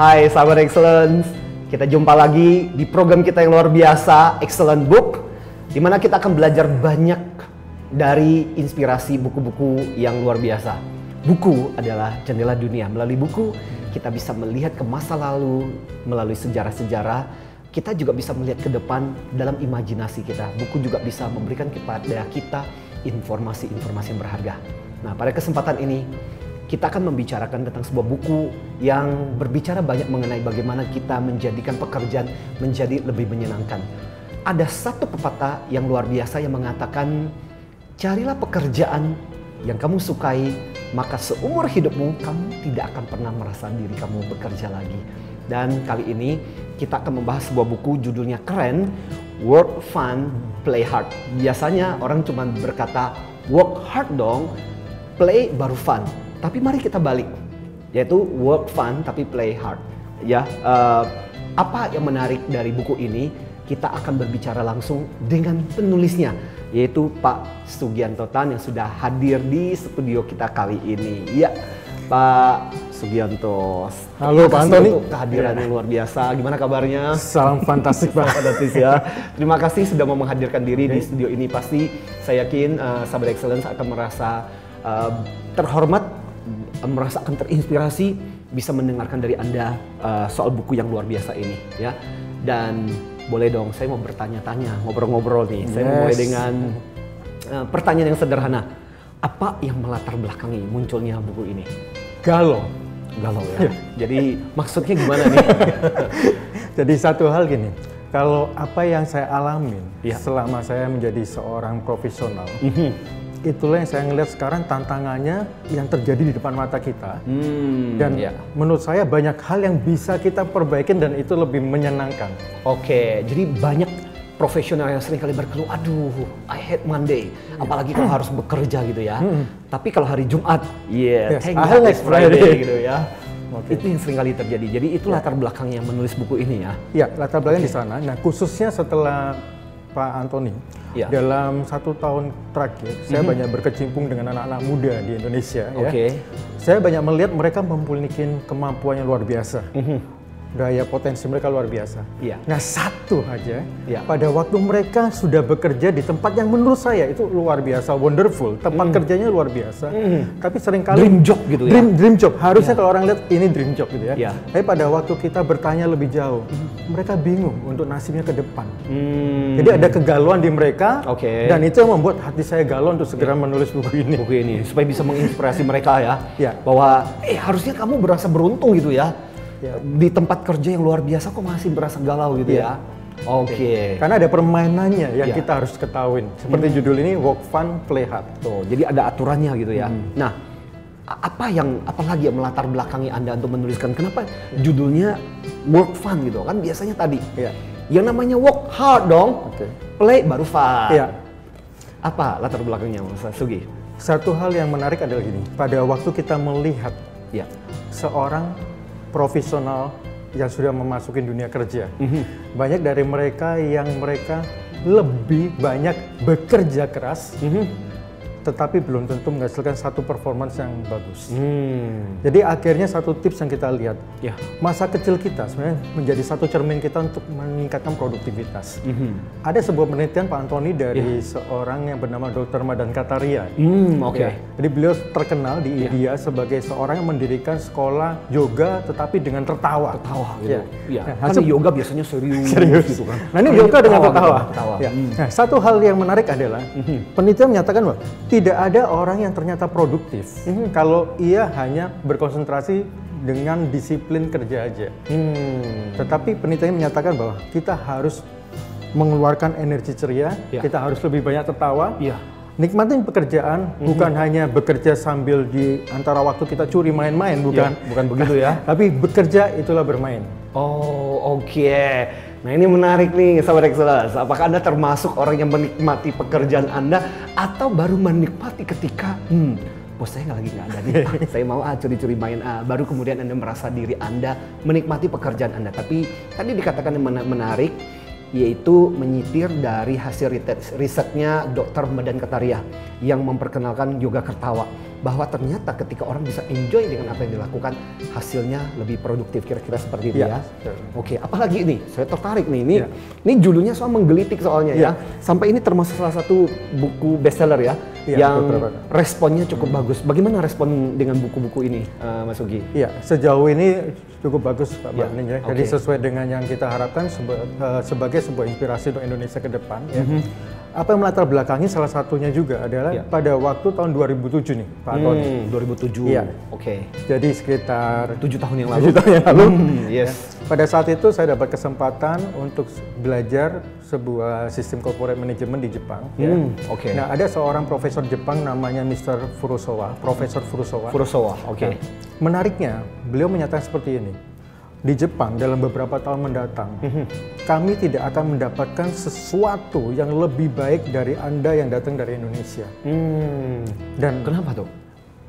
Hai sahabat Excellence, kita jumpa lagi di program kita yang luar biasa, Excellent Book, di mana kita akan belajar banyak dari inspirasi buku-buku yang luar biasa. Buku adalah jendela dunia. Melalui buku, kita bisa melihat ke masa lalu, melalui sejarah-sejarah, kita juga bisa melihat ke depan dalam imajinasi kita. Buku juga bisa memberikan kepada kita informasi-informasi yang berharga. Nah, pada kesempatan ini kita akan membicarakan tentang sebuah buku yang berbicara banyak mengenai bagaimana kita menjadikan pekerjaan menjadi lebih menyenangkan. Ada satu pepatah yang luar biasa yang mengatakan, carilah pekerjaan yang kamu sukai, maka seumur hidupmu kamu tidak akan pernah merasa diri kamu bekerja lagi. Dan kali ini kita akan membahas sebuah buku judulnya keren, Work Fun, Play Hard. Biasanya orang cuma berkata, work hard dong, play baru fun. Tapi mari kita balik, yaitu work fun tapi play hard. Ya, uh, apa yang menarik dari buku ini? Kita akan berbicara langsung dengan penulisnya, yaitu Pak Sugianto Tan yang sudah hadir di studio kita kali ini. Ya, Pak Sugianto. Halo Pak Antoni. kehadiran yang luar biasa. Gimana kabarnya? Salam fantastik Pak. Fantastis ya. Terima kasih sudah mau menghadirkan diri okay. di studio ini. Pasti saya yakin uh, sahabat excellence akan merasa uh, terhormat merasa akan terinspirasi bisa mendengarkan dari Anda uh, soal buku yang luar biasa ini ya. Dan boleh dong saya mau bertanya-tanya, ngobrol-ngobrol nih. Yes. Saya mulai dengan uh, pertanyaan yang sederhana. Apa yang melatar belakangi munculnya buku ini? Galau. Galau ya. ya. Jadi maksudnya gimana nih? Jadi satu hal gini, kalau apa yang saya alamin ya. selama saya menjadi seorang profesional, mm -hmm itulah yang saya ngelihat sekarang tantangannya yang terjadi di depan mata kita. Hmm, dan ya. menurut saya banyak hal yang bisa kita perbaikin dan itu lebih menyenangkan. Oke, jadi banyak profesional yang sering kali berkeluh, aduh, I hate Monday, apalagi kalau harus bekerja gitu ya. Hmm. Tapi kalau hari Jumat, yeah, yes, thank God it's Friday gitu ya. Okay. Itu yang sering kali terjadi. Jadi itu yeah. latar belakangnya menulis buku ini ya. Iya, latar belakangnya okay. di sana. Nah, khususnya setelah Pak Antoni. Ya. Dalam satu tahun terakhir, mm-hmm. saya mhm. banyak berkecimpung dengan anak-anak muda di Indonesia. Okay. Ya. Saya banyak melihat mereka memiliki kemampuan yang luar biasa. Mm-hmm daya potensi mereka luar biasa. Iya. Nah satu aja, iya. pada waktu mereka sudah bekerja di tempat yang menurut saya itu luar biasa, wonderful, tempat mm. kerjanya luar biasa. Mm. Tapi sering kali dream job gitu ya. Dream, dream job. Harusnya yeah. kalau orang lihat ini dream job gitu ya. Yeah. Tapi pada waktu kita bertanya lebih jauh, mm. mereka bingung untuk nasibnya ke depan. Mm. Jadi ada kegalauan di mereka. Okay. Dan itu yang membuat hati saya galau untuk segera yeah. menulis buku ini. Buku ini supaya bisa menginspirasi mereka ya. Yeah. Bahwa eh harusnya kamu berasa beruntung gitu ya ya. di tempat kerja yang luar biasa kok masih berasa galau gitu ya. ya. Oke. Okay. Karena ada permainannya yang ya. kita harus ketahuin. Seperti hmm. judul ini work fun play hard. Tuh, jadi ada aturannya gitu ya. Hmm. Nah, apa yang apalagi yang melatar belakangi Anda untuk menuliskan kenapa judulnya work fun gitu kan biasanya tadi ya. yang namanya work hard dong okay. play baru fun ya. apa latar belakangnya Mas Sugi satu hal yang menarik adalah gini pada waktu kita melihat ya seorang profesional yang sudah memasuki dunia kerja. Mm -hmm. Banyak dari mereka yang mereka lebih banyak bekerja keras, mm -hmm tetapi belum tentu menghasilkan satu performance yang bagus. Hmm. Jadi akhirnya satu tips yang kita lihat, ya. masa kecil kita sebenarnya menjadi satu cermin kita untuk meningkatkan produktivitas. Hmm. Ada sebuah penelitian Pak Antoni dari ya. seorang yang bernama Dr. Madan Kataria. Hmm, Oke. Okay. Ya. Jadi beliau terkenal di ya. India sebagai seorang yang mendirikan sekolah yoga tetapi dengan tertawa. Tertawa gitu. Ya. ya. Nah, kan yoga biasanya serius, serius. gitu kan. Nah ini yoga dengan tertawa. tertawa. Ya. Hmm. Nah, satu hal yang menarik adalah hmm. penelitian menyatakan bahwa tidak ada orang yang ternyata produktif hmm. kalau ia hanya berkonsentrasi dengan disiplin kerja aja. Hmm. Tetapi penelitian menyatakan bahwa kita harus mengeluarkan energi ceria, ya. kita harus lebih banyak tertawa. Ya. Nikmatin pekerjaan mm-hmm. bukan hanya bekerja sambil di antara waktu kita curi main-main, bukan. Ya, bukan begitu ya. Tapi bekerja itulah bermain. Oh, oke. Okay. Nah ini menarik nih sahabat Excellence. Apakah Anda termasuk orang yang menikmati pekerjaan Anda atau baru menikmati ketika hmm, bos saya nggak lagi nggak ada nih, ah, saya mau ah curi-curi main ah. Baru kemudian Anda merasa diri Anda menikmati pekerjaan Anda. Tapi tadi dikatakan yang menarik yaitu menyitir dari hasil risetnya Dr. Medan Kataria yang memperkenalkan yoga kertawa bahwa ternyata ketika orang bisa enjoy dengan apa yang dilakukan, hasilnya lebih produktif. Kira-kira seperti itu ya. ya. Oke, apalagi ini? Saya tertarik nih. Ini, ya. ini judulnya soal menggelitik soalnya ya. ya. Sampai ini termasuk salah satu buku bestseller ya, ya yang responnya cukup hmm. bagus. Bagaimana respon dengan buku-buku ini, uh, Mas Ugi? Iya, sejauh ini cukup bagus Pak ya. ya. Jadi okay. sesuai dengan yang kita harapkan seba, uh, sebagai sebuah inspirasi untuk Indonesia ke depan. Ya. Mm -hmm apa yang melatar belakangi salah satunya juga adalah ya. pada waktu tahun 2007 nih Pak hmm, Tony. 2007. Iya. Oke. Okay. Jadi sekitar tujuh tahun yang lalu. Tujuh tahun yang lalu. Hmm, yes. Ya. Pada saat itu saya dapat kesempatan untuk belajar sebuah sistem corporate management di Jepang. Ya. Hmm, ya. Oke. Okay. Nah ada seorang profesor Jepang namanya Mr. Furusawa, Profesor Furusawa. Furusawa. Oke. Okay. Nah, menariknya beliau menyatakan seperti ini di Jepang dalam beberapa tahun mendatang, mm-hmm. kami tidak akan mendapatkan sesuatu yang lebih baik dari Anda yang datang dari Indonesia. Hmm. Dan kenapa tuh?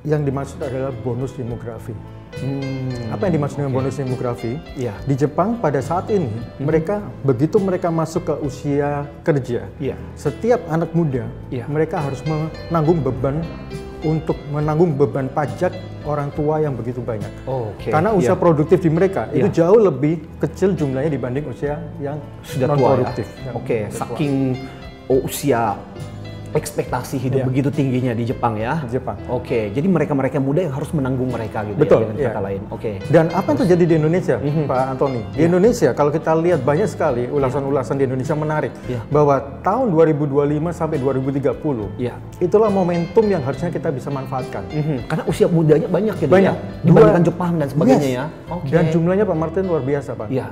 Yang dimaksud adalah bonus demografi. Hmm. Apa yang dimaksud okay. dengan bonus demografi? Yeah. Di Jepang pada saat ini hmm. mereka begitu mereka masuk ke usia kerja, yeah. setiap anak muda yeah. mereka harus menanggung beban untuk menanggung beban pajak orang tua yang begitu banyak. Oh, okay. Karena usia yeah. produktif di mereka yeah. itu jauh lebih kecil jumlahnya dibanding usia yang sudah non produktif. Ya? Oke, okay. saking usia ekspektasi hidup yeah. begitu tingginya di Jepang ya. Jepang. Oke, okay. jadi mereka-mereka muda yang harus menanggung mereka gitu ya, Betul, ya dengan yeah. kata lain. Oke. Okay. Dan apa yang terjadi di Indonesia, mm -hmm. Pak Antoni? Di yeah. Indonesia kalau kita lihat banyak sekali ulasan-ulasan di Indonesia menarik yeah. bahwa tahun 2025 sampai 2030 yeah. itulah momentum yang harusnya kita bisa manfaatkan. Mm -hmm. Karena usia mudanya banyak gitu banyak. ya. Dibandingkan Jepang dan sebagainya yes. ya. Okay. Dan jumlahnya Pak Martin luar biasa, Pak. Iya. Yeah.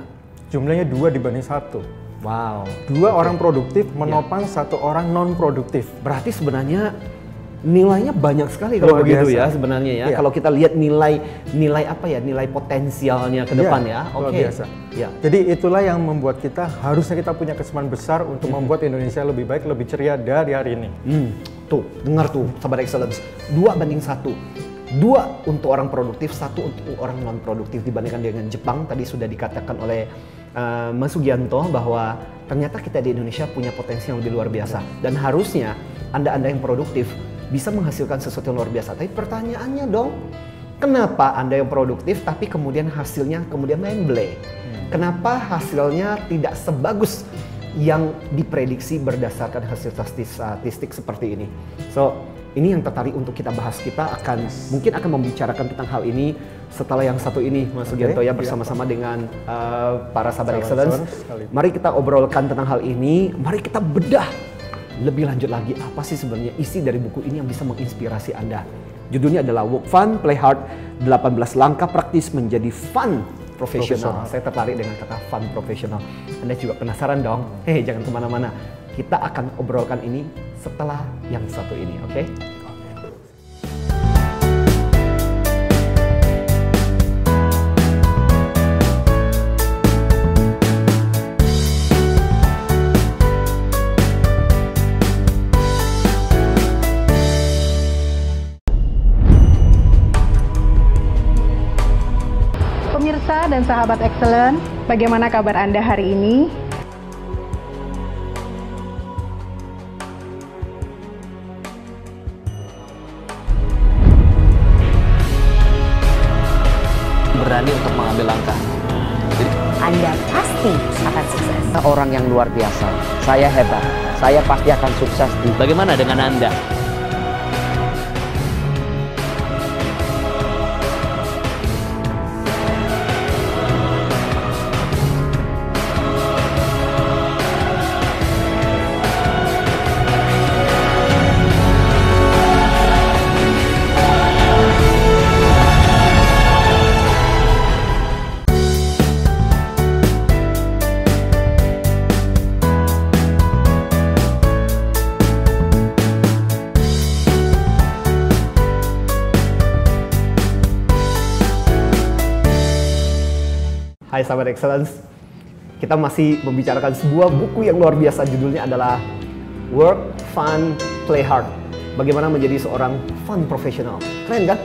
Jumlahnya dua dibanding satu. Wow. Dua okay. orang produktif iya. menopang ya. satu orang non produktif. Berarti sebenarnya nilainya banyak sekali kalau begitu ya sebenarnya ya. ya. Kalau kita lihat nilai nilai apa ya nilai potensialnya ke iya, depan ya. ya. Oke. Okay. biasa. Ya. Jadi itulah yang membuat kita harusnya kita punya kesempatan besar untuk hmm. membuat Indonesia lebih baik, lebih ceria dari hari ini. Hmm. Tuh, dengar tuh, sahabat excellence. Dua banding satu dua untuk orang produktif, satu untuk orang non produktif dibandingkan dengan Jepang. Tadi sudah dikatakan oleh uh, Mas Sugianto bahwa ternyata kita di Indonesia punya potensi yang lebih luar biasa dan harusnya anda-anda yang produktif bisa menghasilkan sesuatu yang luar biasa. Tapi pertanyaannya dong, kenapa anda yang produktif tapi kemudian hasilnya kemudian main play? Hmm. Kenapa hasilnya tidak sebagus yang diprediksi berdasarkan hasil statistik seperti ini? So ini yang tertarik untuk kita bahas. Kita akan mungkin akan membicarakan tentang hal ini setelah yang satu ini Mas Sugianto okay, ya bersama-sama iya. dengan uh, para sahabat excellence. Mari kita obrolkan tentang hal ini. Mari kita bedah lebih lanjut lagi apa sih sebenarnya isi dari buku ini yang bisa menginspirasi Anda. Judulnya adalah Work Fun, Play Hard, 18 langkah praktis menjadi fun profesional. Saya tertarik dengan kata fun profesional. Anda juga penasaran dong? Hei, jangan ke mana-mana. Kita akan obrolkan ini setelah yang satu ini, oke? Okay? Dan sahabat Excellent, bagaimana kabar Anda hari ini? Saya hebat. Saya pasti akan sukses. Bagaimana dengan Anda? Sahabat excellence, kita masih membicarakan sebuah buku yang luar biasa judulnya adalah Work Fun Play Hard. Bagaimana menjadi seorang fun profesional. Keren kan?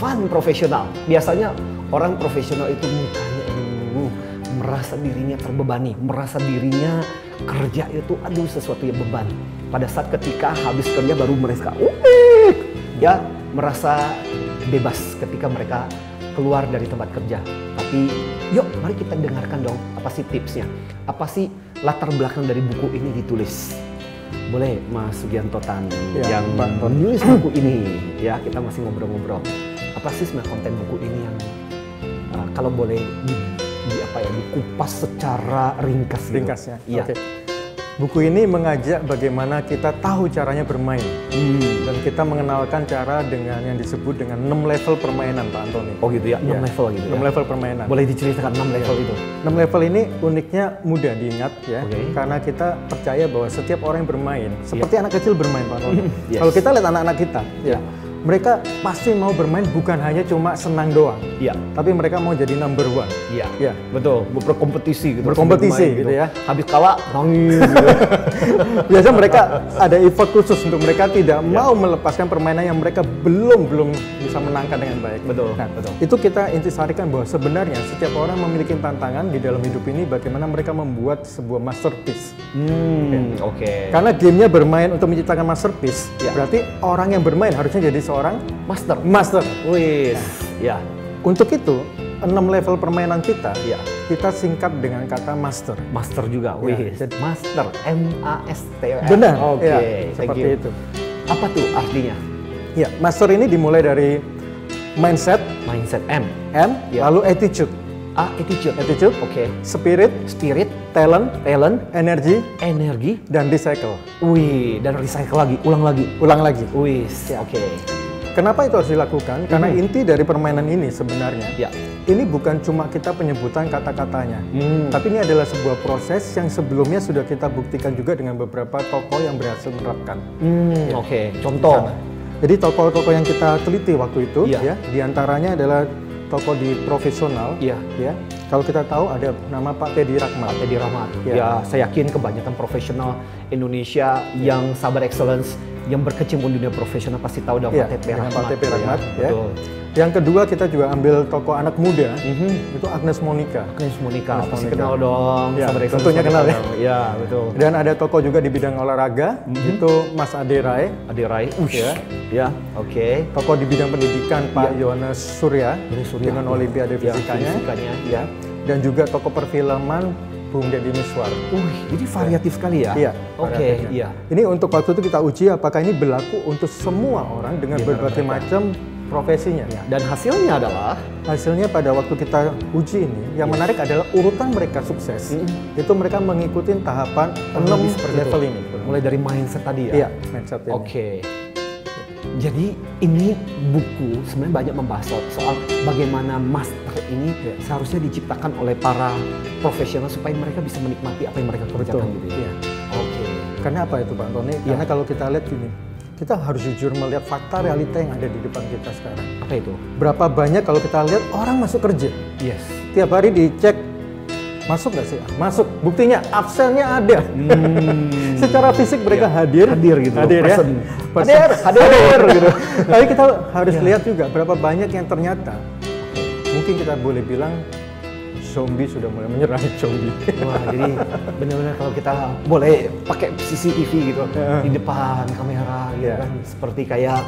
Fun profesional. Biasanya orang profesional itu mukanya aduh, merasa dirinya terbebani, merasa dirinya kerja itu aduh sesuatu yang beban. Pada saat ketika habis kerja baru mereka, ya merasa bebas ketika mereka keluar dari tempat kerja. Tapi yuk mari kita dengarkan dong apa sih tipsnya. Apa sih latar belakang dari buku ini ditulis. Boleh Mas Sugianto Tan Ya, yang menulis buku ini ya kita masih ngobrol-ngobrol. Apa sih sebenarnya konten buku ini yang uh, kalau boleh di, di apa ya dikupas secara ringkas gitu. Ringkasnya. Iya. Oke. Buku ini mengajak bagaimana kita tahu caranya bermain Hmm. dan kita mengenalkan cara dengan yang disebut dengan 6 level permainan Pak Antoni. Oh gitu ya, 6 Iya. level gitu 6 ya. level permainan. Boleh diceritakan 6 level itu? 6 level ini uniknya mudah diingat ya, Oke. karena kita percaya bahwa setiap orang yang bermain seperti anak kecil bermain Pak Antoni. Yes. Kalau kita lihat anak-anak kita, ya, mereka pasti mau bermain bukan hanya cuma senang doang, Iya. tapi mereka mau jadi number one. Iya. Iya. Betul, berkompetisi gitu. Berkompetisi sambil gitu ya. Habis kalah nangis gitu. Biasanya mereka ada effort khusus untuk mereka tidak mau melepaskan permainan yang mereka belum belum bisa menangkan dengan baik. Betul, Nah, betul. Itu kita intisarikan bahwa sebenarnya setiap orang memiliki tantangan di dalam hidup ini bagaimana mereka membuat sebuah masterpiece. Hmm, oke. Karena gamenya bermain untuk menciptakan masterpiece, Ya. berarti orang yang bermain harusnya jadi seorang Master. master. Wis. Ya. Untuk itu, enam level permainan kita, Ya. kita singkat dengan kata master. Master juga. Ya, Wis. jadi- Master. M A S T E R. Benar. Oke. ya, thank seperti you. itu. Apa tuh artinya? Ya, master ini dimulai dari mindset, Mindset M. M, Ya. lalu attitude, A attitude. attitude, Oke. spirit, Spirit, talent, talent, energy, energi, dan recycle. wih, dan recycle lagi, ulang lagi. Ulang lagi. Wis. Oke. Kenapa itu harus dilakukan? Karena inti dari permainan ini sebenarnya, Ya. ini bukan cuma kita penyebutan kata-katanya, Hmm. tapi ini adalah sebuah proses yang sebelumnya sudah kita buktikan juga dengan beberapa tokoh yang berhasil menerapkan. Hmm, oke. Contoh. Jadi tokoh-tokoh yang kita teliti waktu itu, Iya. ya, di antaranya adalah tokoh di profesional, Iya. ya. Kalau kita tahu ada nama Pak Teddy Rahmat. Teddy Rahmat. Ya. Ya. saya yakin kebanyakan profesional Indonesia yang sabar excellence yang berkecimpung di dunia profesional pasti tahu dong Iya, Pak Teddy dengan Rahmat. Gitu Rahmat, ya. Betul. Yang kedua kita juga ambil tokoh anak muda, Mhm. itu Agnes Monica. Agnes Monica, Agnes pasti Monica. kenal dong. Ya, Sabar tentunya kenal ya. tahu. Ya, betul. Dan ada tokoh juga di bidang olahraga, Mhm. itu Mas Ade Rai. Ade Rai. Ush. Ya. Ya, oke. Tokoh di bidang pendidikan Pak Yohanes Surya, Surya, dengan ya. Olimpiade Ya, fisikanya. fisikanya, ya. Dan juga tokoh perfilman Bung Deddy Miswar. Wih, jadi variatif sekali ya? Iya. Oke, variatifnya. iya. Ini untuk waktu itu kita uji apakah ini berlaku untuk semua orang dengan Benar, berbagai mereka. macam profesinya. Dan hasilnya adalah Hasilnya pada waktu kita uji ini, yang menarik adalah urutan mereka sukses. Itu mereka mengikuti tahapan kurang 6 lebih seperti level itu. ini. Mulai dari mindset tadi ya? Iya, mindset ini. Oke. Jadi ini buku sebenarnya banyak membahas soal, soal bagaimana master ini seharusnya diciptakan oleh para profesional supaya mereka bisa menikmati apa yang mereka kerjakan Betul. gitu ya. Iya. Oke. Karena apa itu Pak Antoni? Iya. Karena kalau kita lihat gini, kita harus jujur melihat fakta realita yang ada di depan kita sekarang. Apa itu? Berapa banyak kalau kita lihat orang masuk kerja, Yes. tiap hari dicek masuk nggak sih? Masuk. Buktinya absennya ada. Secara fisik mereka hadir, Hmm. Iya. Hadir gitu, hadir ya. present. Present. Hadir, hadir, gitu. Tapi kita harus Iya. lihat juga berapa banyak yang ternyata mungkin kita boleh bilang zombie sudah mulai menyerang zombie. Wah, jadi benar-benar kalau kita boleh pakai CCTV gitu Iya. di depan kamera gitu Iya. kan seperti kayak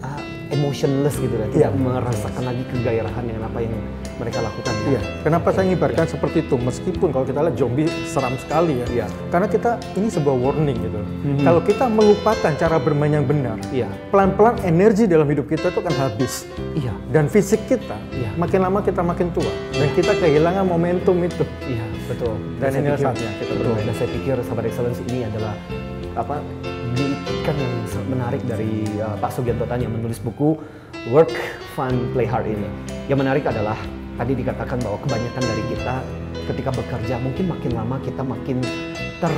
ah, emotionless gitu ya, tidak Iya. merasakan lagi kegairahan dengan apa yang mereka lakukan. ya. Iya. Kenapa saya ngibarkan seperti itu? Meskipun kalau kita lihat zombie seram sekali ya. Iya. Karena kita ini sebuah warning gitu. Kalau kita melupakan cara bermain yang benar, Iya. pelan-pelan energi dalam hidup kita itu akan habis. Iya. Dan fisik kita, Iya. makin lama kita makin tua. Dan kita kehilangan momentum itu. Iya, betul. Dan saya inilah pikir- saatnya kita betul. bermain. Dan saya pikir Sahabat Excellence ini adalah apa diikan yang menarik dari uh, Pak Sugianto Tan yang menulis buku Work Fun Play Hard ini. Yang menarik adalah tadi dikatakan bahwa kebanyakan dari kita ketika bekerja mungkin makin lama kita makin ter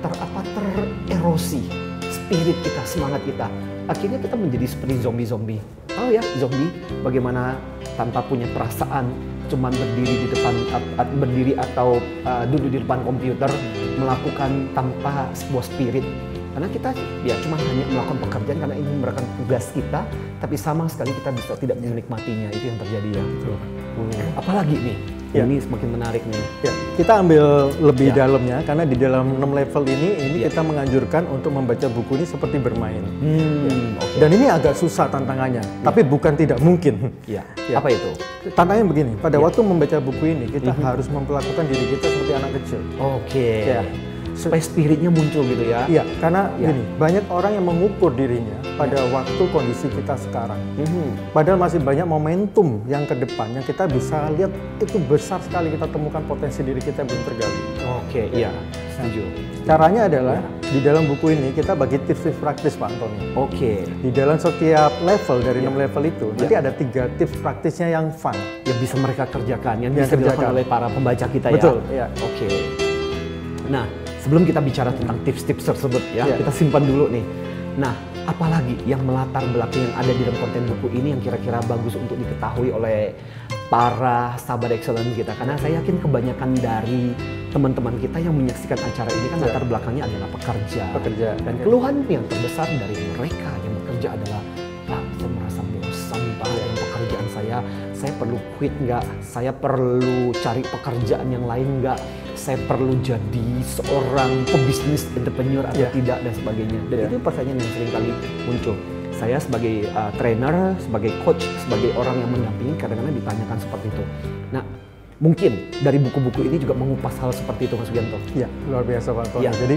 ter apa tererosi spirit kita, semangat kita. Akhirnya kita menjadi seperti zombie-zombie. Tahu ya, zombie bagaimana tanpa punya perasaan, cuman berdiri di depan berdiri atau uh, duduk di depan komputer melakukan tanpa sebuah spirit. Karena kita ya cuma hanya melakukan pekerjaan karena ini merupakan tugas kita, tapi sama sekali kita bisa tidak menikmatinya. Itu yang terjadi ya. Hmm. Apalagi nih? Ya. Ini semakin menarik nih. Ya, kita ambil lebih Ya. dalamnya karena di dalam 6 level ini ini Ya. kita menganjurkan untuk membaca buku ini seperti bermain. Hmm, oke. Dan ini agak susah tantangannya, tapi bukan tidak mungkin. Ya. Ya. Apa itu? Tantangannya begini, pada Ya. waktu membaca buku ini kita Mhm. harus memperlakukan diri kita seperti anak kecil. Oke. Ya. Supaya spiritnya muncul gitu ya. Iya, karena Ya. gini, banyak orang yang mengukur dirinya pada waktu kondisi kita sekarang. Mhm. Padahal masih banyak momentum yang ke depan yang kita bisa lihat itu besar sekali kita temukan potensi diri kita yang belum tergali. Oke, iya. Setuju. Caranya adalah di dalam buku ini kita bagi tips-tips praktis Pak Antoni. Oke. Di dalam setiap level dari Ya. enam level itu Ya. nanti ada tiga tips praktisnya yang fun. Yang bisa mereka kerjakan, yang, Yang bisa dilakukan kerjakan. oleh para pembaca kita ya. Betul, iya. Oke. Nah, sebelum kita bicara tentang tips-tips tersebut ya, Iya. kita simpan dulu nih. Nah, apalagi yang melatar belakang yang ada di dalam konten buku ini yang kira-kira bagus untuk diketahui oleh para sahabat excellent kita karena saya yakin kebanyakan dari teman-teman kita yang menyaksikan acara ini kan Iya. latar belakangnya adalah pekerja. Pekerja. Dan keluhan yang terbesar dari mereka yang bekerja adalah Pak, saya merasa bosan Pak dengan pekerjaan saya. Saya perlu quit nggak? Saya perlu cari pekerjaan yang lain nggak? Saya perlu jadi seorang pebisnis entrepreneur atau Iya. tidak dan sebagainya. Dan Iya. itu pertanyaan yang sering kali muncul. Saya sebagai uh, trainer, sebagai coach, sebagai orang yang mendampingi kadang-kadang ditanyakan seperti itu. Nah, mungkin dari buku-buku ini juga mengupas hal seperti itu Mas Wianto. Ya, luar biasa Pak Tony. Ya. Jadi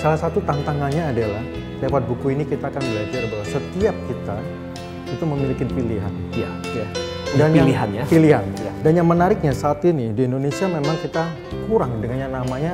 salah satu tantangannya adalah lewat buku ini kita akan belajar bahwa setiap kita itu memiliki pilihan. Iya. Ya. Dan yang- pilihan ya. Pilihan. Ya. Dan yang menariknya saat ini di Indonesia memang kita kurang dengan yang namanya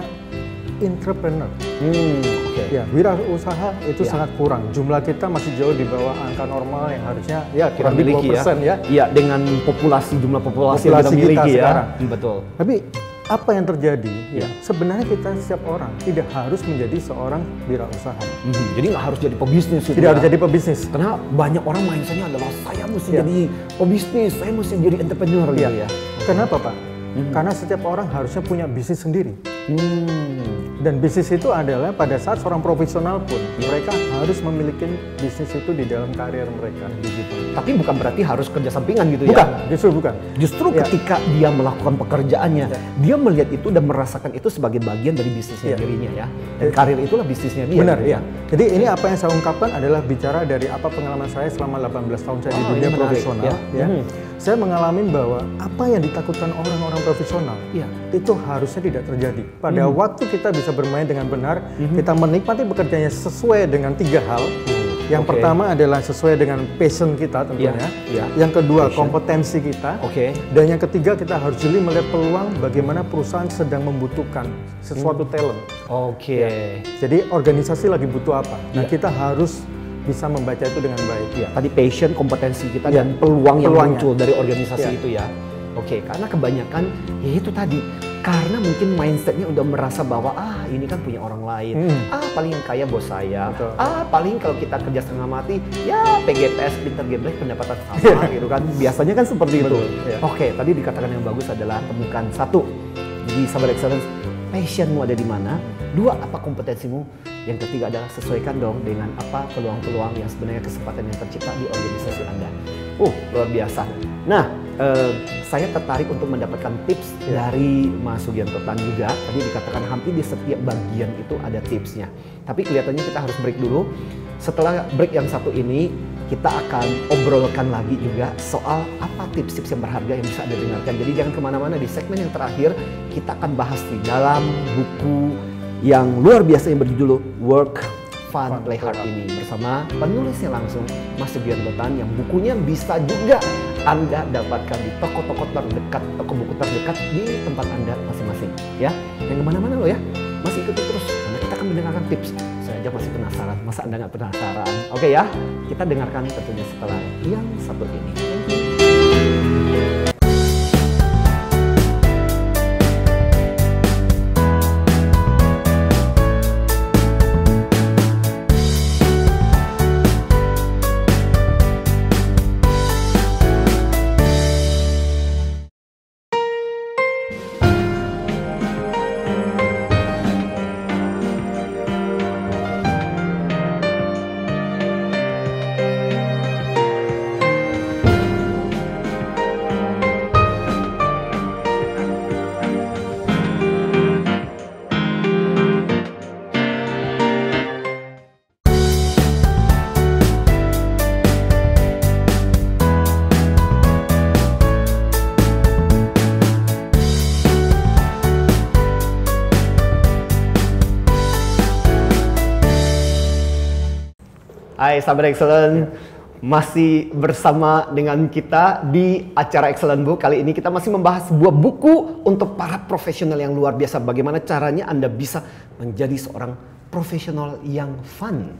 entrepreneur. Hmm, oke. Ya, wirausaha itu Ya. sangat kurang. Jumlah kita masih jauh di bawah angka normal yang harusnya ya kita kurang lebih miliki ya. 2% ya. Iya, dengan populasi jumlah populasi, yang Populasi kita kita miliki ya. sekarang. Hmm, Betul. Tapi apa yang terjadi? Ya. Ya, sebenarnya kita setiap orang tidak harus menjadi seorang wirausaha. Mhm, Jadi nggak harus jadi pebisnis gitu Tidak ya. harus jadi pebisnis. Karena banyak orang mindsetnya adalah saya mesti Ya. jadi pebisnis, saya mesti jadi entrepreneur gitu Iya. ya. Kenapa Pak? Mhm. Karena setiap orang harusnya punya bisnis sendiri. Hmm. Dan bisnis itu adalah pada saat seorang profesional pun Iya. mereka harus memiliki bisnis itu di dalam karir mereka. Begitu. Tapi bukan berarti harus kerja sampingan gitu Bukan, ya. justru bukan. Justru Ya. ketika dia melakukan pekerjaannya, Ya. dia melihat itu dan merasakan itu sebagai bagian dari bisnisnya Ya. dirinya ya. Dan Ya. karir itulah bisnisnya dia. Benar, gitu ya. Jadi ini apa yang saya ungkapkan adalah bicara dari apa pengalaman saya selama 18 tahun saya di Oh, dunia ini menarik, profesional. ya. Ya. Mhm. Saya mengalami bahwa apa yang ditakutkan orang-orang profesional Iya. itu harusnya tidak terjadi. Pada Mhm. waktu kita bisa bermain dengan benar, kita menikmati bekerjanya sesuai dengan tiga hal. Yang Oke. pertama adalah sesuai dengan passion kita tentunya. Iya, iya. Yang kedua Passion. kompetensi kita. Oke. Dan yang ketiga kita harus jeli melihat peluang bagaimana perusahaan sedang membutuhkan sesuatu talent. Oke. Jadi organisasi lagi butuh apa? Nah Iya. kita harus bisa membaca itu dengan baik. Ya, tadi passion, kompetensi kita Ya, dan peluang yang peluangnya. muncul dari organisasi Ya. itu ya. Oke, karena kebanyakan ya itu tadi karena mungkin mindsetnya udah merasa bahwa ah ini kan punya orang lain, Hmm. ah paling yang kaya bos saya, Betul. ah paling kalau kita kerja setengah mati ya PGPS pinter geblek pendapatan sama gitu kan biasanya kan seperti itu. Betul, ya. Oke, tadi dikatakan yang bagus adalah temukan satu di Sabar Excellence passionmu ada di mana, dua apa kompetensimu, yang ketiga adalah sesuaikan dong dengan apa peluang-peluang yang sebenarnya kesempatan yang tercipta di organisasi Anda. Uh, luar biasa. Nah, eh, saya tertarik untuk mendapatkan tips dari Mas Sugianto Tan juga. Tadi dikatakan hampir di setiap bagian itu ada tipsnya. Tapi kelihatannya kita harus break dulu. Setelah break yang satu ini, kita akan obrolkan lagi juga soal apa tips-tips yang berharga yang bisa Anda dengarkan. Jadi jangan ke mana-mana di segmen yang terakhir, kita akan bahas di dalam buku yang luar biasa yang berjudul Work Fun, Play Hard ini bersama penulisnya langsung Mas Sugianto Tan yang bukunya bisa juga Anda dapatkan di toko-toko terdekat, toko buku terdekat di tempat Anda masing-masing ya. Yang ke mana-mana loh ya, masih ikuti terus karena kita akan mendengarkan tips. Saya aja masih penasaran, masa Anda nggak penasaran? Oke ya, kita dengarkan tentunya setelah yang satu ini. Thank you. Hai sahabat excellent, masih bersama dengan kita di acara Excellent Book. Kali ini kita masih membahas sebuah buku untuk para profesional yang luar biasa. Bagaimana caranya Anda bisa menjadi seorang profesional yang fun.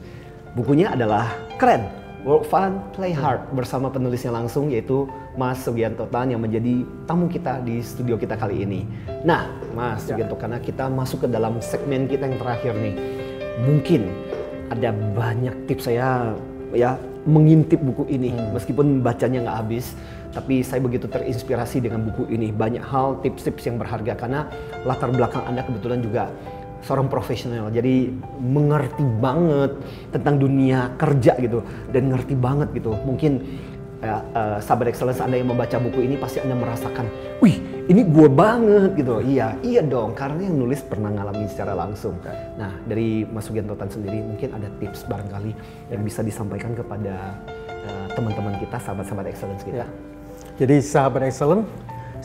Bukunya adalah keren, Work Fun, Play Hard bersama penulisnya langsung yaitu Mas Sugianto Tan yang menjadi tamu kita di studio kita kali ini. Nah, Mas ya. Sugianto karena kita masuk ke dalam segmen kita yang terakhir nih. Mungkin ada banyak tips saya ya mengintip buku ini. Hmm. meskipun bacanya nggak habis tapi saya begitu terinspirasi dengan buku ini. Banyak hal tips-tips yang berharga karena latar belakang anda kebetulan juga seorang profesional. Jadi mengerti banget tentang dunia kerja gitu dan ngerti banget gitu. Mungkin ya, uh, sahabat excellence anda yang membaca buku ini pasti anda merasakan wih ini gue banget gitu iya iya dong karena yang nulis pernah ngalamin secara langsung. Nah dari Mas Sugianto Tan sendiri mungkin ada tips barangkali yang bisa disampaikan kepada uh, teman-teman kita sahabat-sahabat excellence kita? Ya. jadi sahabat excellence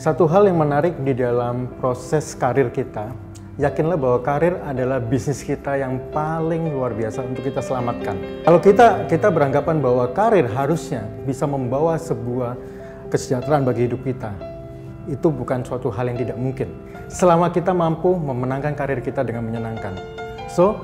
satu hal yang menarik di dalam proses karir kita yakinlah bahwa karir adalah bisnis kita yang paling luar biasa untuk kita selamatkan. Kalau kita kita beranggapan bahwa karir harusnya bisa membawa sebuah kesejahteraan bagi hidup kita, itu bukan suatu hal yang tidak mungkin. Selama kita mampu memenangkan karir kita dengan menyenangkan. So,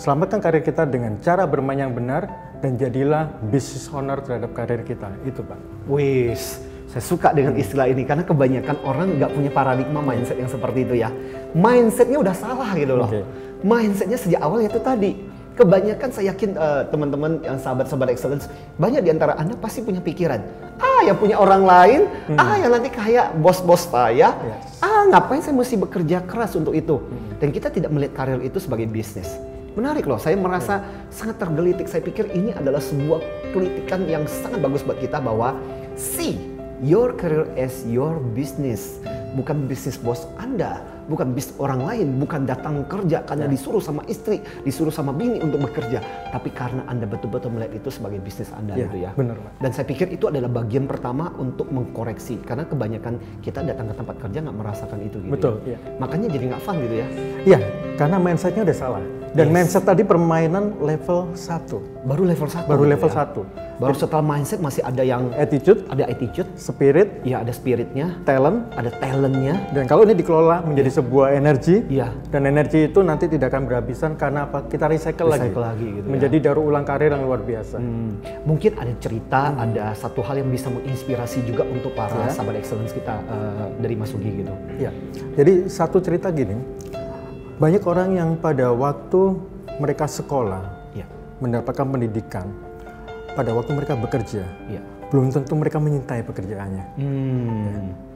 selamatkan karir kita dengan cara bermain yang benar dan jadilah business owner terhadap karir kita. Itu, Pak. Wis saya suka dengan istilah ini karena kebanyakan orang nggak punya paradigma mindset yang seperti itu ya. Mindsetnya udah salah gitu loh. Okay. Mindsetnya sejak awal itu tadi. Kebanyakan saya yakin uh, teman-teman yang sahabat-sahabat excellence banyak di antara anda pasti punya pikiran. Ah yang punya orang lain, hmm. ah yang nanti kayak bos-bos saya, yes. ah ngapain saya mesti bekerja keras untuk itu. Hmm. Dan kita tidak melihat karir itu sebagai bisnis. Menarik loh, saya merasa yeah. sangat tergelitik. Saya pikir ini adalah sebuah kelitikan yang sangat bagus buat kita bahwa si Your career as your business, bukan bisnis bos Anda, bukan bisnis orang lain, bukan datang kerja karena ya. disuruh sama istri, disuruh sama bini untuk bekerja, tapi karena Anda betul-betul melihat itu sebagai bisnis Anda ya, gitu ya. Benar, Dan saya pikir itu adalah bagian pertama untuk mengkoreksi karena kebanyakan kita datang ke tempat kerja nggak merasakan itu gitu. Betul. Ya. ya. Makanya jadi nggak fun gitu ya. Iya, karena mindsetnya udah salah. Dan yes. mindset tadi permainan level 1. Baru level 1. Baru level ya. 1. Baru setelah mindset masih ada yang attitude, ada attitude, spirit, ya ada spiritnya, talent, ada talentnya. Dan kalau ini dikelola menjadi sebuah energi, ya. dan energi itu nanti tidak akan berhabisan karena apa? Kita recycle, recycle lagi. lagi gitu ya. menjadi ya. daur ulang karir yang luar biasa. Hmm. Mungkin ada cerita, hmm. ada satu hal yang bisa menginspirasi juga untuk para ya. sahabat excellence kita uh, dari Mas Ugi gitu. Ya. Jadi satu cerita gini, banyak orang yang pada waktu mereka sekolah, ya. mendapatkan pendidikan, pada waktu mereka bekerja, ya. belum tentu mereka menyintai pekerjaannya. Hmm. Ya.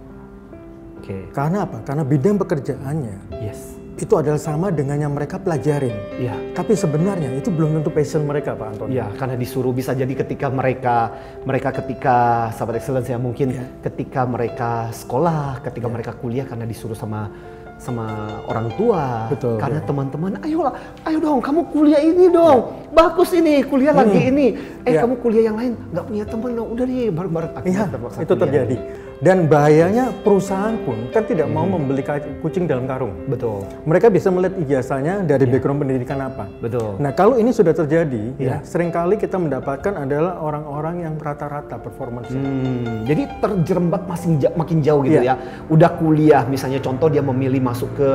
Okay. Karena apa? Karena bidang pekerjaannya yes. itu adalah sama dengan yang mereka pelajarin. Ya. Tapi sebenarnya itu belum tentu passion mereka, Pak Anton. Ya, karena disuruh bisa jadi ketika mereka mereka ketika sahabat excellence ya mungkin ya. ketika mereka sekolah, ketika ya. mereka kuliah karena disuruh sama sama orang tua Betul, karena teman-teman ayolah ayo dong kamu kuliah ini dong ya. bagus ini kuliah hmm. lagi ini eh ya. kamu kuliah yang lain nggak punya teman dong udah nih bareng-bareng ya, itu terjadi dan bahayanya perusahaan pun kan tidak hmm. mau membeli kucing dalam karung. Betul. Mereka bisa melihat ijazahnya dari yeah. background pendidikan apa. Betul. Nah kalau ini sudah terjadi, yeah. ya sering kali kita mendapatkan adalah orang-orang yang rata-rata performance. Hmm. Jadi terjerembab masih makin jauh gitu yeah. ya. Udah kuliah misalnya contoh dia memilih masuk ke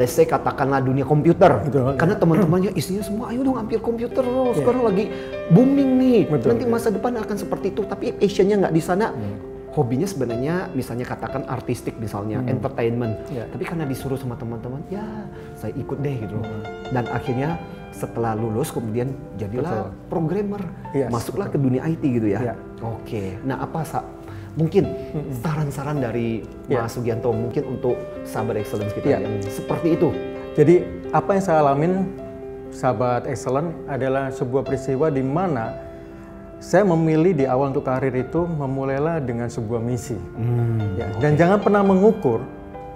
let's say katakanlah dunia komputer. Betul, Karena teman-temannya isinya semua ayo dong hampir komputer loh. Yeah. Sekarang lagi booming nih. Betul, Nanti masa depan akan seperti itu tapi passionnya nggak di sana. Hmm hobinya sebenarnya misalnya katakan artistik misalnya hmm. entertainment yeah. tapi karena disuruh sama teman-teman ya saya ikut deh gitu loh hmm. dan akhirnya setelah lulus kemudian jadilah Betul. programmer yes. masuklah ke dunia IT gitu ya yeah. oke okay. nah apa sa mungkin hmm. saran-saran dari yeah. Mas Sugianto mungkin untuk sahabat excellence kita yeah. yang seperti itu jadi apa yang saya alamin sahabat excellent adalah sebuah peristiwa di mana saya memilih di awal untuk karir itu memulailah dengan sebuah misi. Hmm, ya, okay. Dan jangan pernah mengukur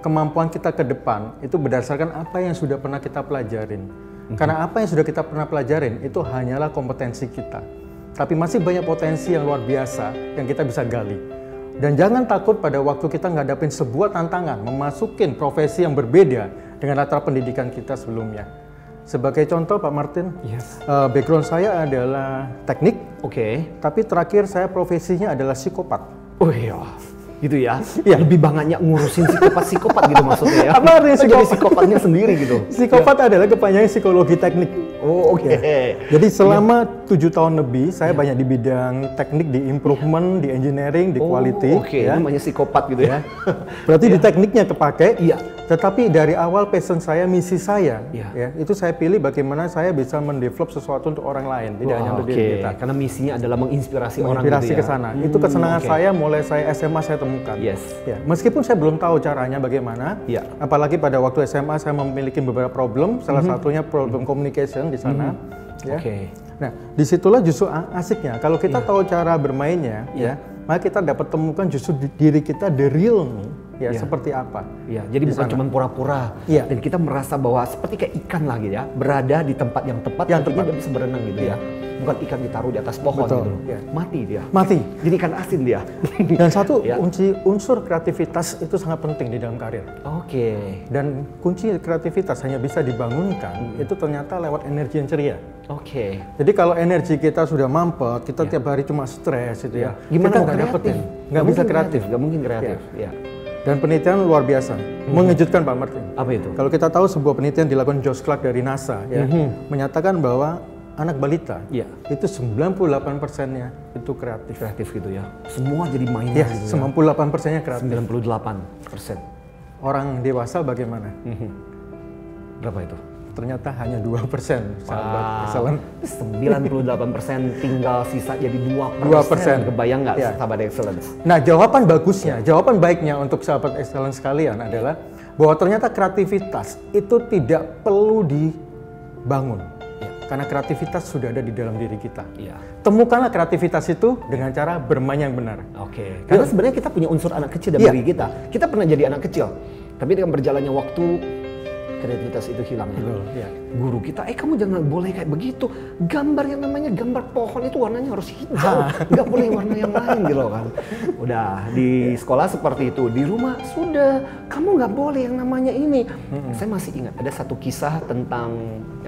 kemampuan kita ke depan itu berdasarkan apa yang sudah pernah kita pelajarin. Hmm. Karena apa yang sudah kita pernah pelajarin itu hanyalah kompetensi kita. Tapi masih banyak potensi yang luar biasa yang kita bisa gali. Dan jangan takut pada waktu kita ngadapin sebuah tantangan, memasukin profesi yang berbeda dengan latar pendidikan kita sebelumnya. Sebagai contoh Pak Martin, Yes. uh, background saya adalah teknik, Oke. tapi terakhir saya profesinya adalah psikopat. Oh iya. Gitu ya. Iya. Lebih banyaknya ngurusin psikopat-psikopat gitu maksudnya ya. Apa artinya Oh, Jadi psikopat? psikopatnya sendiri gitu. Psikopat adalah kepanjangan psikologi teknik. Oh, oke. Jadi selama tujuh tahun lebih saya banyak di bidang teknik, di improvement, di engineering, di Oh, quality. Oke, ya. namanya psikopat gitu ya. Berarti di tekniknya kepake. Iya. Tetapi dari awal passion saya, misi saya, Iya. ya itu saya pilih bagaimana saya bisa mendevelop sesuatu untuk orang lain, tidak hanya Wah, untuk Oke, diri kita. karena misinya adalah menginspirasi, orang Inspirasi gitu ya. ke sana. Hmm, itu kesenangan oke. saya mulai saya SMA saya temukan. Yes. Ya, meskipun saya belum tahu caranya bagaimana. Iya. Apalagi pada waktu SMA saya memiliki beberapa problem, salah satunya problem communication di sana. Ya. Mhm. Oke. Nah, di situlah justru asiknya. Kalau kita tahu cara bermainnya, Iya. ya, maka kita dapat temukan justru di- diri kita the real me, ya Iya. seperti apa. Ya, jadi bukan cuma pura-pura. Iya. Dan kita merasa bahwa seperti kayak ikan lagi ya, berada di tempat yang tepat, Yang tepat. dia bisa berenang gitu ya. Bukan ikan ditaruh di atas pohon Betul, gitu loh. iya. Mati dia. Mati. Jadi ikan asin dia. Dan satu Ya. kunci unsur kreativitas itu sangat penting di dalam karir. Oke. Dan kunci kreativitas hanya bisa Hmm. dibangunkan itu ternyata lewat energi yang ceria. Oke. Jadi kalau energi kita sudah mampet, kita tiap hari cuma stres gitu ya. Iya. Gimana kita nggak kreatif? dapetin, nggak bisa kreatif. Nggak mungkin kreatif. Ya. Dan penelitian luar biasa, mengejutkan Pak Martin. Apa itu? Kalau kita tahu sebuah penelitian dilakukan Josh Clark dari NASA ya, menyatakan bahwa anak balita Iya. itu 98 persennya itu kreatif. Kreatif gitu ya. Semua jadi mainan Ya, gitu. 98 persennya kreatif. 98 persen. Orang dewasa bagaimana? Berapa itu? Ternyata hanya 2 persen, sahabat excellent. 98 persen tinggal sisa jadi 2 2%. Kebayang nggak Ya. sahabat excellence? Nah, jawaban bagusnya, jawaban baiknya untuk sahabat excellent sekalian adalah bahwa ternyata kreativitas itu tidak perlu dibangun. Karena kreativitas sudah ada di dalam diri kita. Iya. Temukanlah kreativitas itu dengan cara bermain yang benar. Oke. Karena sebenarnya kita punya unsur anak kecil dalam Iya. diri kita. Kita pernah jadi anak kecil. Tapi dengan berjalannya waktu kreativitas itu hilang ya. Betul, iya. Guru kita, eh kamu jangan boleh kayak begitu. Gambar yang namanya gambar pohon itu warnanya harus hijau, nggak boleh warna yang lain gitu loh kan. Udah di sekolah seperti itu, di rumah sudah, kamu nggak boleh yang namanya ini. Saya masih ingat ada satu kisah tentang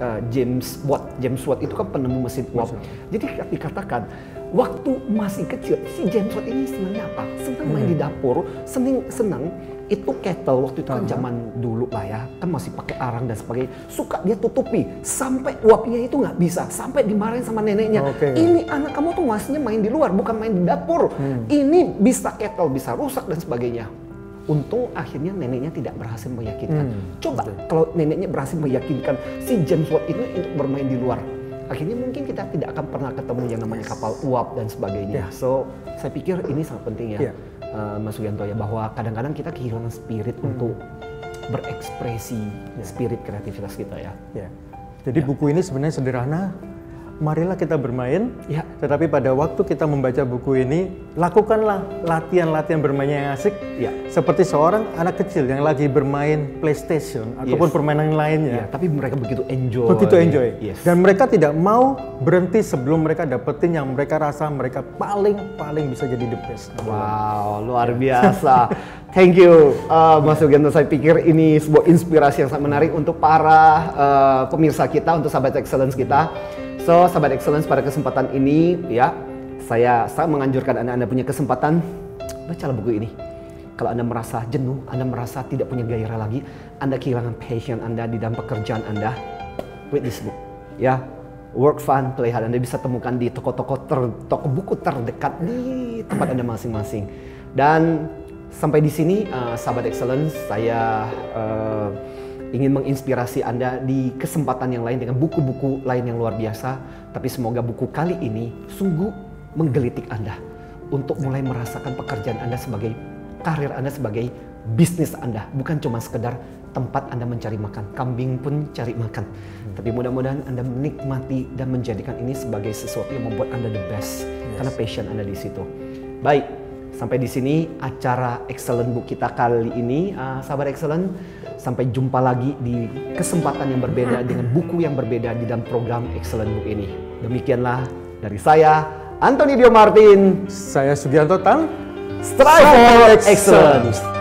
uh, James Watt. James Watt itu kan penemu mesin uap. Jadi dikatakan waktu masih kecil si James Watt ini senangnya apa? Senang main di dapur, senang senang. Itu kettle waktu itu kan zaman dulu lah ya. Kan masih pakai arang dan sebagainya. Suka dia tutupi sampai uapnya itu nggak bisa. Sampai dimarahin sama neneknya. Oke. ini anak kamu tuh masihnya main di luar bukan main di dapur. Ini bisa kettle bisa rusak dan sebagainya. Untung akhirnya neneknya tidak berhasil meyakinkan. Coba kalau neneknya berhasil meyakinkan si James Watt ini untuk bermain di luar akhirnya mungkin kita tidak akan pernah ketemu yang namanya kapal uap dan sebagainya so saya pikir ini sangat penting ya Iya. uh, Mas Sugianto ya bahwa kadang-kadang kita kehilangan spirit untuk berekspresi spirit kreativitas kita ya. Ya. Jadi buku ini sebenarnya sederhana. Marilah kita bermain. Ya. Tetapi pada waktu kita membaca buku ini, lakukanlah latihan-latihan bermainnya yang asik. Ya. Seperti seorang anak kecil yang lagi bermain PlayStation ataupun permainan Ya, lainnya. tapi mereka begitu enjoy. Begitu enjoy. Yes. Dan mereka tidak mau berhenti sebelum mereka dapetin yang mereka rasa mereka paling paling bisa jadi the best. Wow, luar biasa. Thank you, uh, Mas Sugianto. Saya pikir ini sebuah inspirasi yang sangat menarik untuk para uh, pemirsa kita, untuk sahabat excellence kita. So, sahabat excellence pada kesempatan ini, ya, saya sangat menganjurkan anda, anda punya kesempatan bacalah buku ini. Kalau anda merasa jenuh, anda merasa tidak punya gairah lagi, anda kehilangan passion anda di dalam pekerjaan anda, read this book. Ya, work fun, play hard. Anda bisa temukan di toko-toko ter, toko buku terdekat di tempat anda masing-masing. Dan sampai di sini, uh, sahabat excellence, saya uh, ingin menginspirasi Anda di kesempatan yang lain dengan buku-buku lain yang luar biasa. Tapi semoga buku kali ini sungguh menggelitik Anda untuk mulai merasakan pekerjaan Anda sebagai karir Anda sebagai bisnis Anda, bukan cuma sekedar tempat Anda mencari makan. Kambing pun cari makan. Tapi mudah-mudahan Anda menikmati dan menjadikan ini sebagai sesuatu yang membuat Anda the best karena passion Anda di situ. Baik, sampai di sini acara Excellent Book kita kali ini, uh, sahabat Excellent. Sampai jumpa lagi di kesempatan yang berbeda dengan buku yang berbeda di dalam program Excellent Book ini. Demikianlah dari saya, Anthony Dio Martin. Saya Sugianto Tang. Strive for excellence.